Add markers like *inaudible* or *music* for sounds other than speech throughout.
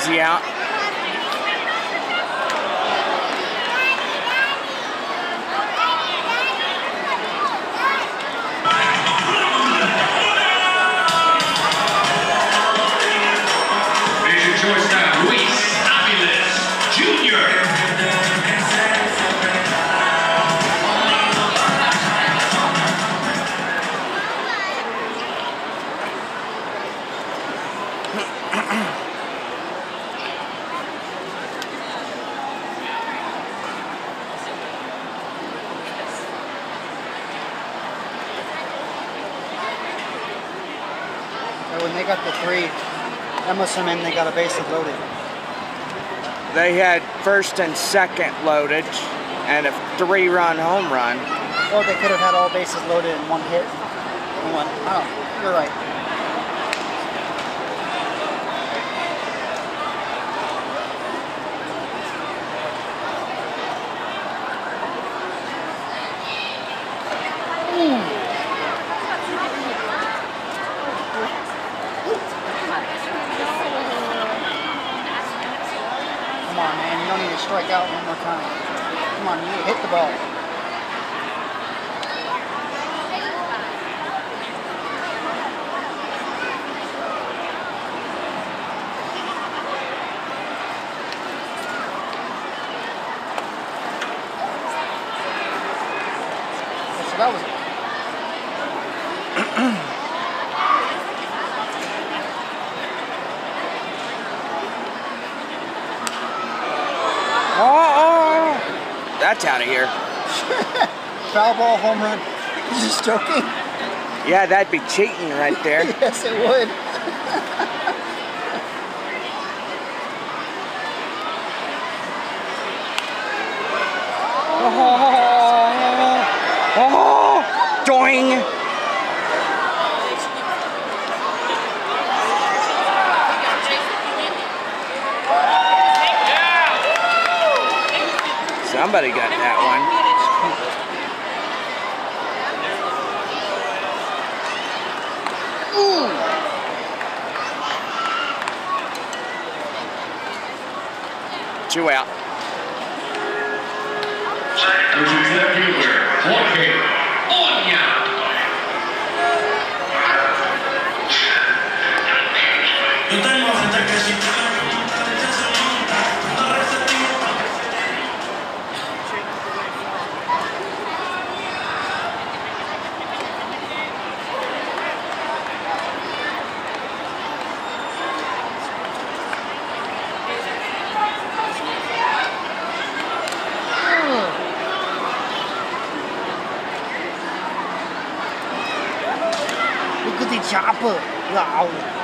Easy out. Must have they got a bases loaded. They had first and second loaded and a three-run home run. Or they could have had all bases loaded in one hit. One, oh, you're right. Come on, man. You don't need to strike out one more time. Come on, you need to hit the ball. So that was Oh, oh, oh. That's out of here. *laughs* foul ball home run. *laughs* You just joking? Yeah, that'd be cheating right *laughs* there. yes, it would. Oh, oh, doing. Somebody got that one. Two out. aula.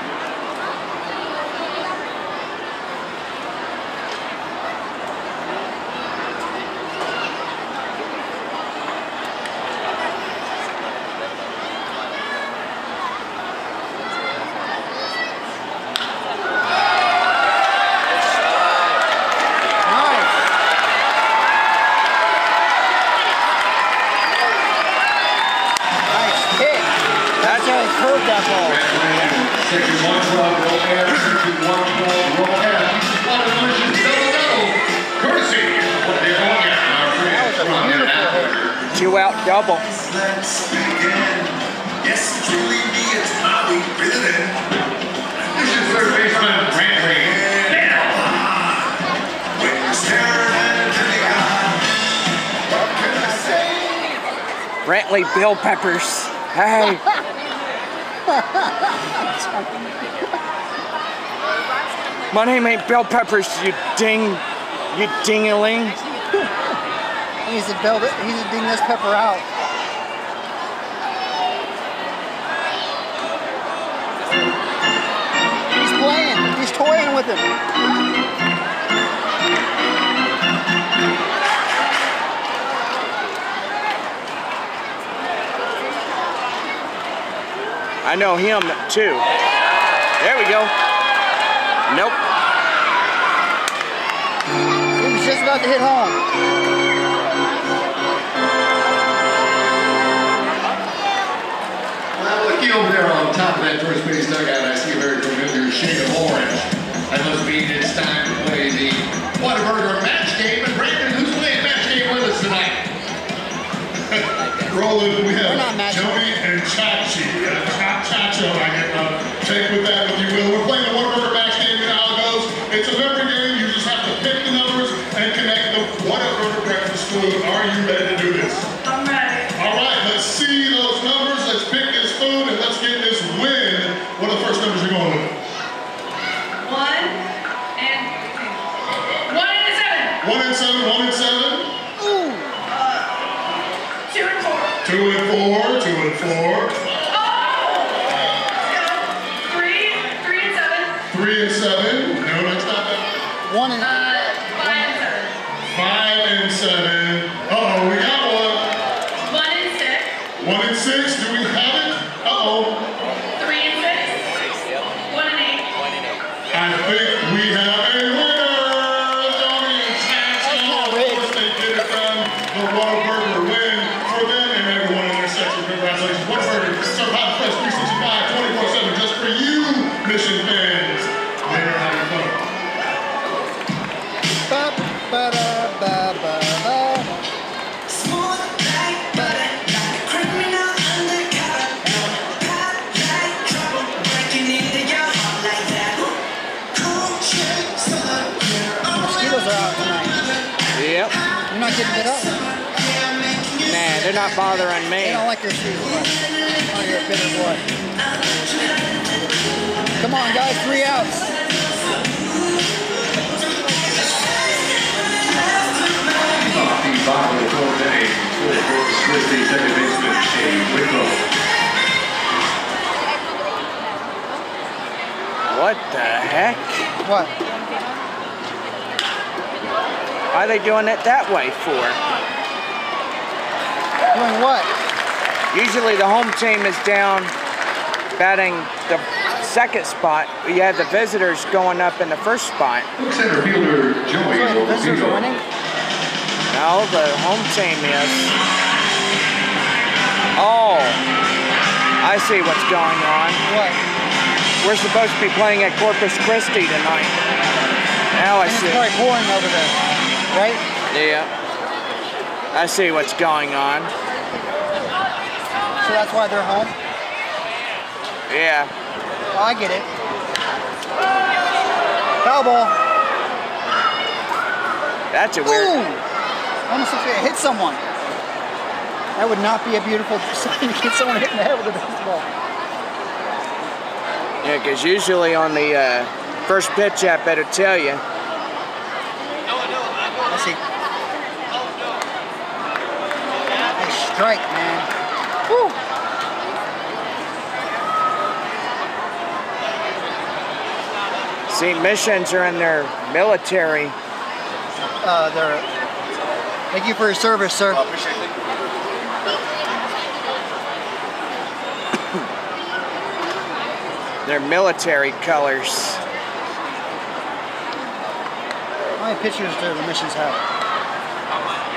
Double. Let's begin. Yes, truly me, it's Bobby. This is third baseman Brantley? Brantley Bill Peppers. Hey. My name ain't Bill Peppers, you ding, you dingaling. He needs to build it. He needs to ding this pepper out. He's playing. He's toying with him. I know him too. There we go. Nope. He was just about to hit home. Over there on top of that first base dugout, I see a very familiar shade of orange. That must mean it's time to play the Whataburger match game. And Brandon, who's playing match game with us tonight? Roland, we have We're not matching. Joey and Chachi. Uh, Cha- Chacho, I get uh, take with that if you will. We're playing the Whataburger match game. You know how it goes. It's a memory game. You just have to pick the numbers and connect the Whataburger breakfast food. Are you ready three and seven. No, that's not that. One and Uh, five. Five and seven. Uh-oh, we got not getting it up. Nah, they're not bothering me. They don't like your shoes. Oh, you're a bitter boy. Come on, guys, three outs. Off the bottom of the fourth inning, for Corpus Christi second baseman Shane Wicklow. What the heck? What? Why are they doing it that way for? Doing what? Usually the home team is down batting the second spot. You have the visitors going up in the first spot. Center fielder Joey Wait, the visitors are Robido. winning? No, the home team is. Oh, I see what's going on. What? We're supposed to be playing at Corpus Christi tonight. Now I And it's see. probably pouring over there, right? Yeah. I see what's going on. So that's why they're home? Yeah. Oh, I get it. Foul ball. That's a weird... Ooh! Almost like it hit someone. That would not be a beautiful *laughs* sight to get someone hit in the head with a baseball. Yeah, because usually on the uh, first pitch I better tell you. I see. Nice strike, man. Woo! See, missions are in their military. Uh, they're. Thank you for your service, sir. Their military colors. How many pitchers do the missions have?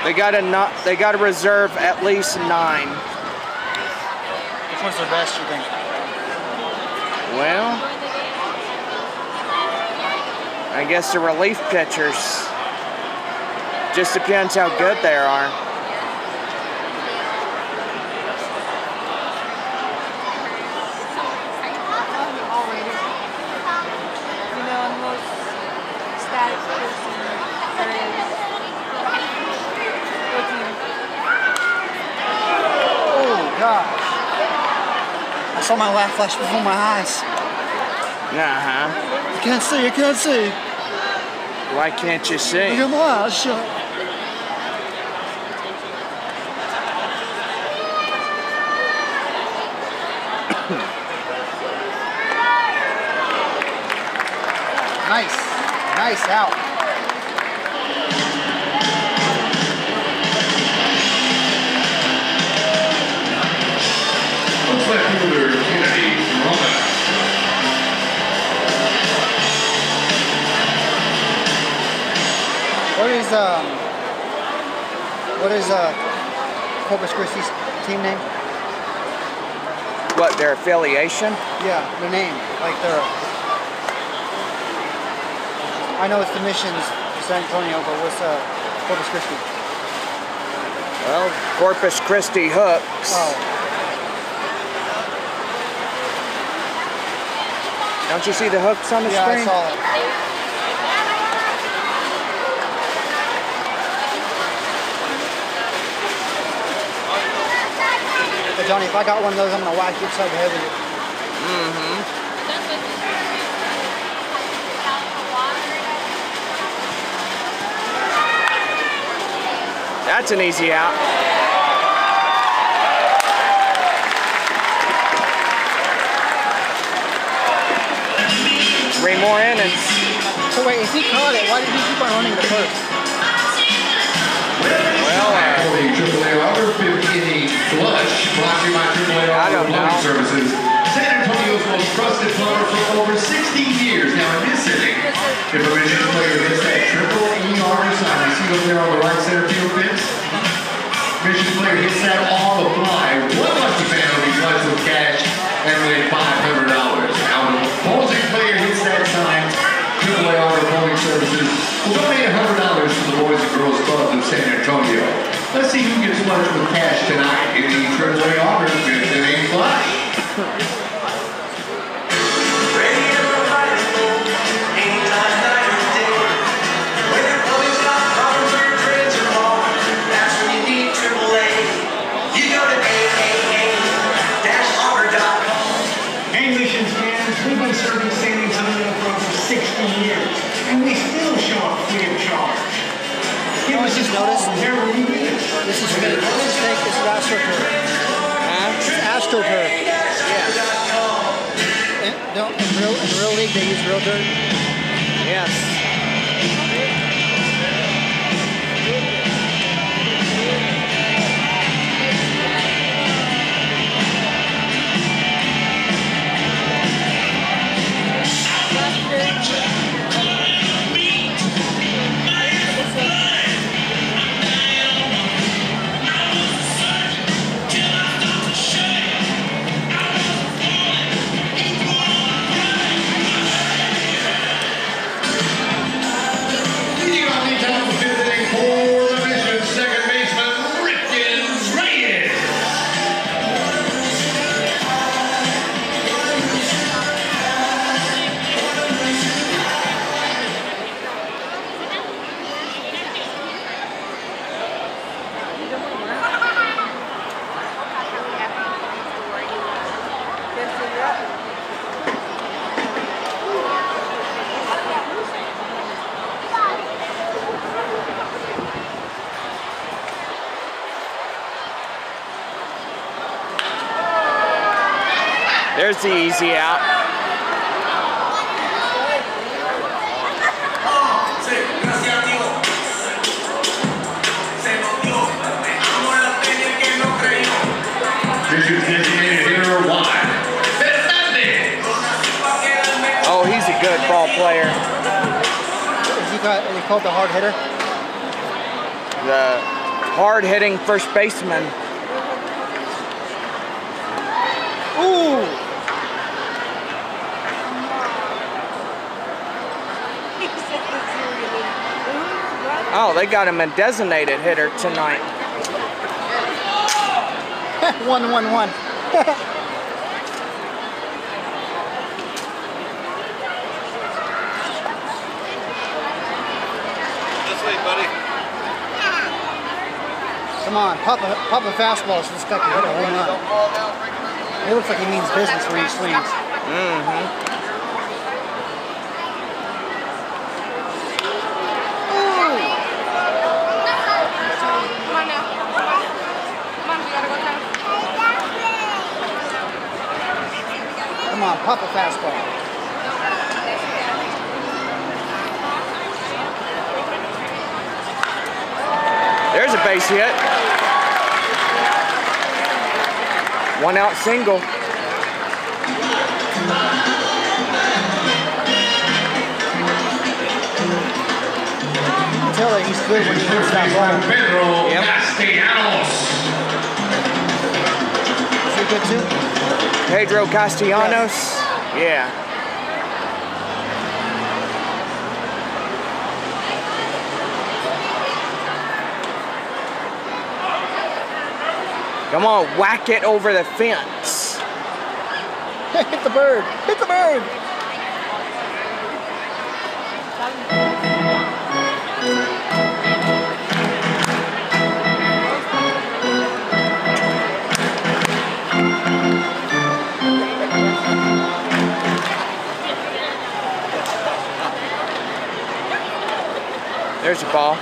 They got to not. They got to reserve at least nine. Which one's the best, you think? Well, I guess the relief pitchers. Just depends how good they are. already. You know, I'm most static person there is. What team? Oh, gosh. I saw my laugh flash before my eyes. Uh huh. You can't see, you can't see. Why can't you see? Look at my eyes shut. nice. Nice out. What is um what is uh Corpus Christi's team name? What their affiliation? Yeah, the name. Like their I know it's the missions San Antonio, but what's uh, Corpus Christi? Well, Corpus Christi hooks. Oh, Don't you see the hooks on the yeah, I screen? saw it. But Johnny, if I got one of those, I'm gonna whack you upside heavy. it. That's an easy out. Three more innings. So wait, if he caught it, why did he keep on running the first? Well, uh, For the AAA Auto fifth inning flush, brought to you by AAA I Auto don't Plumbing know. Services. San Antonio's most trusted plumber for over 60 years. Now in this inning, if a Michigan player hits that triple ER sign, you see over there on the right center field fence? Michigan player hits that on the fly. One lucky fan will be blessed with cash tonight in the AAA Auto fifth inning flush. Yeah. In, real, in real league, they use real dirt. Yes. There's the easy out. Mission's designated hitter one. Fernandez. Oh, he's a good ball player. Is he, got, is he called the hard hitter? The hard-hitting first baseman. Ooh! Oh, they got him a designated hitter tonight. *laughs* one, one, one. This way, buddy. Come on, pop a, pop a fastball so this guy can hit a home run. He looks like he means business when he swings. Come on now. Come on, we gotta go down. Come on, pop a fastball. There's a base hit. One out single. You can tell that he's good when he hits that ball. Pedro Yep. Castellanos. Is he good too? Pedro Castellanos. Yeah. Come on, whack it over the fence. *laughs* Hit the bird. Hit the bird. There's a ball.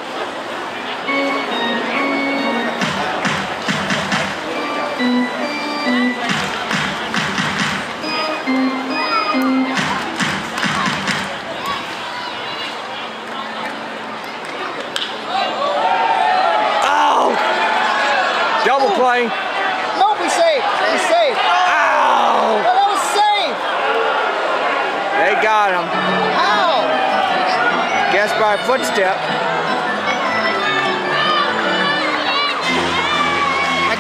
Oh! Double play. No, we safe. We safe. Ow! Oh, that was safe. They got him. How? Guess by footstep.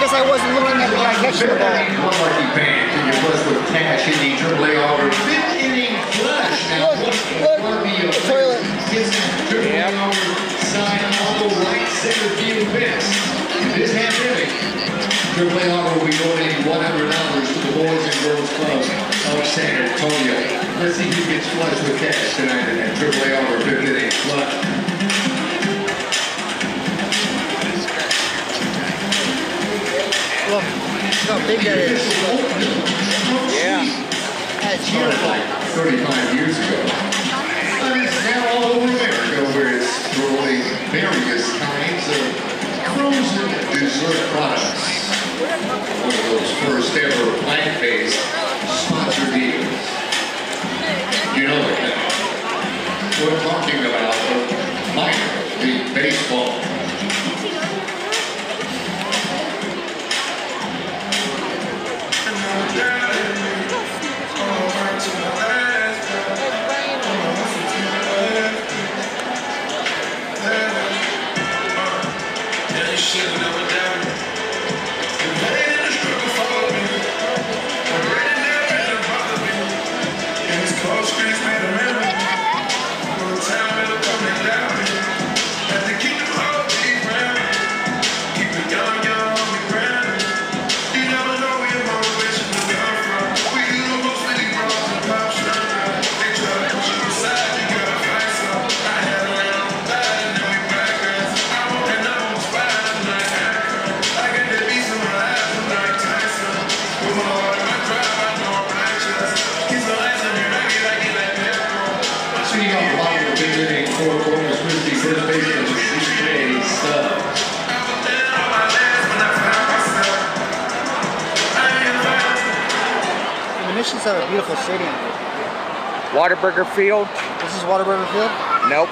Guess I wasn't looking at the guy catching the ball. One lucky band can you blessed with cash in the AAA Auburn fifth inning flush. Now, Look, what look, the the toilet. Gets that AAA Yep. Auburn sign on the right center field fence. This half inning, AAA Auburn will be donating one hundred dollars to the Boys and Girls Club of San Antonio. Let's see who gets flushed with cash tonight at AAA Auburn fifth inning flush. How big that is. Yeah. That's Started beautiful. 35 years ago. But it's now all over America where it's rolling various kinds of frozen dessert products. One of those first ever plant-based sponsor deals. You know it now. We're talking about the minor league baseball. Missions have a beautiful stadium. Whataburger Field? This is Whataburger Field? Nope.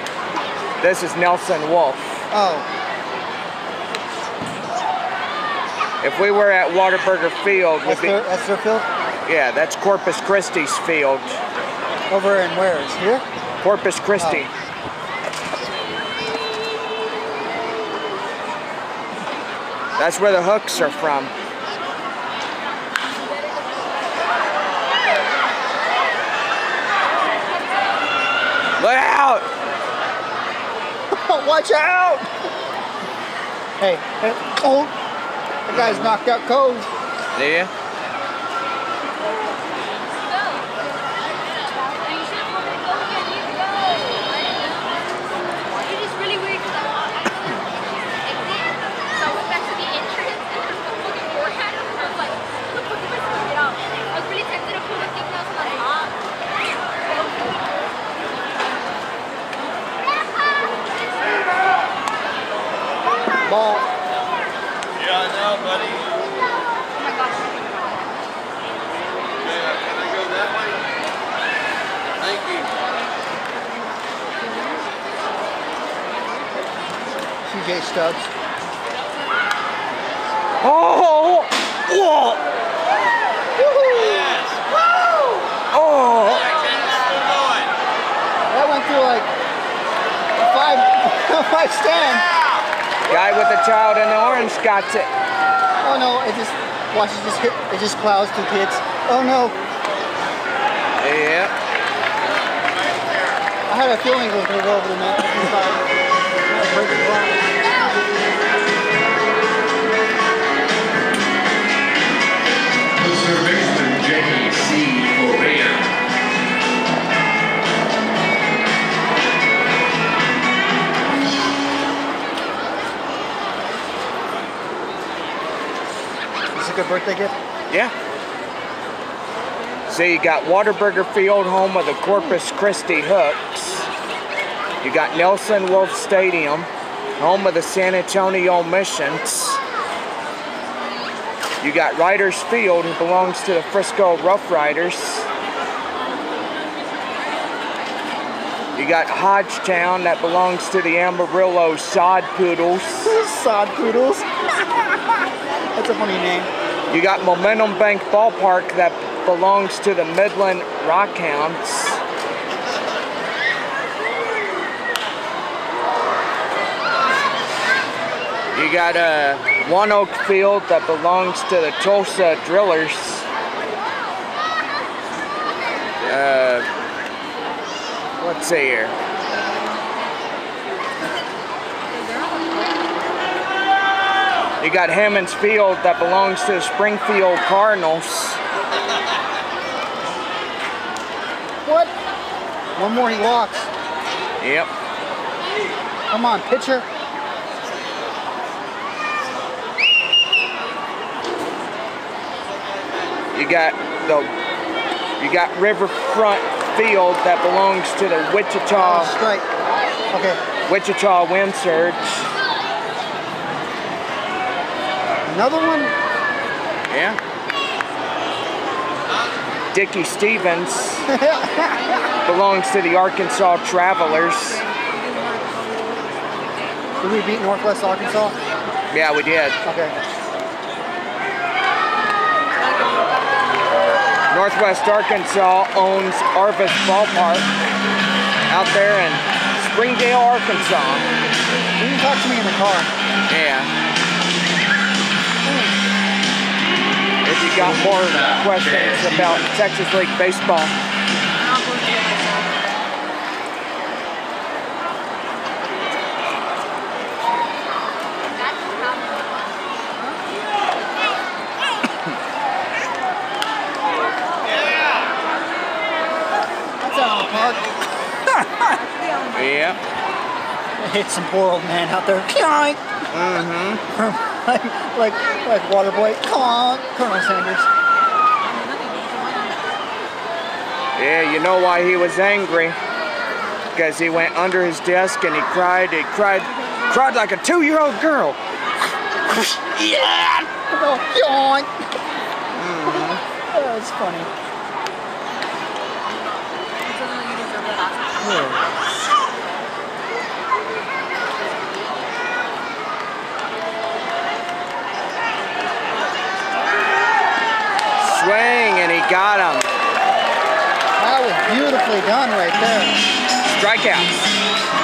This is Nelson Wolff. Oh, If we were at Whataburger Field, would that's be that's their field? yeah, that's Corpus Christi's field. Over in where? Is here? Corpus Christi. Oh. That's where the hooks are from. Look out! Watch out! Hey, hey, oh, that guy's knocked out cold. Yeah. It is really weird because I walked I go to the exit, so I went back to the entrance and there's the fucking door handle and I was like, what the fuck am I supposed to get out? I was really tempted to pull the thing that was on top. Ball. Yeah, I know, buddy. Oh my gosh. Yeah, can I go that way? Thank you. CJ Stubbs. Oh! Whoa! Yes. Oh! That went through like five, *laughs* five stands. Guy with the child in the orange got it. Oh no, it just, watch it just hit, it just plows two kids. Oh no, Yeah. I had a feeling it was gonna go over the net. *laughs* birthday gift. Yeah. So you got Whataburger Field, home of the Corpus Christi Hooks. You got Nelson Wolff Stadium, home of the San Antonio Missions. You got Riders Field, who belongs to the Frisco Rough Riders. You got Hodgetown, that belongs to the Amarillo Sod Poodles. *laughs* Sod Poodles. *laughs* That's a funny name. You got Momentum Bank Ballpark that belongs to the Midland Rockhounds. You got uh, ONEOK Field that belongs to the Tulsa Drillers. Uh, let's see here. You got Hammons Field that belongs to the Springfield Cardinals. What? One more, he walks. Yep. Come on, pitcher. You got the you got Riverfront Field that belongs to the Oh, Wichita strike. Okay. Wichita Wind Surge. Another one? Yeah. Dickey-Stephens *laughs* belongs to the Arkansas Travelers. Did we beat Northwest Arkansas? Yeah, we did. Okay. Northwest Arkansas owns Arvest Ballpark out there in Springdale, Arkansas. You can talk to me in the car. Yeah. If you got more questions about Texas League baseball, Hit some poor old man out there. Mm-hmm. *laughs* like, like, like Waterboy. Come on, Colonel Sanders. Yeah, you know why he was angry? Because he went under his desk and he cried. He cried, cried like a two-year-old girl. *laughs* Yeah. Oh, yawn. Oh, That's funny. Swing, and he got him. That was beautifully done right there. Strikeouts.